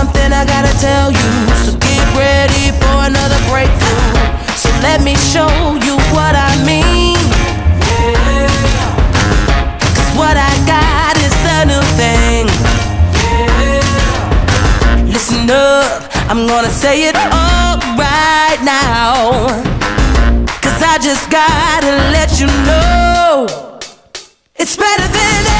something I gotta tell you. So get ready for another breakthrough. So let me show you what I mean. Cause what I got is the new thing. Listen up, I'm gonna say it all right now. Cause I just gotta let you know it's better than ever.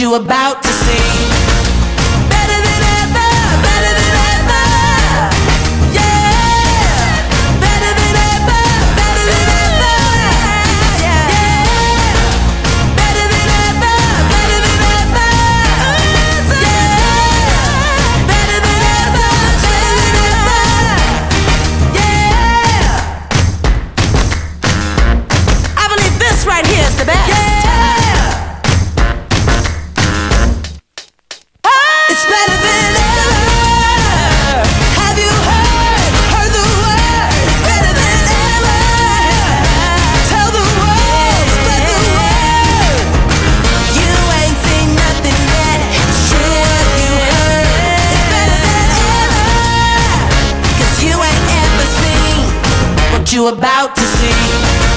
you about to see. what you about to see.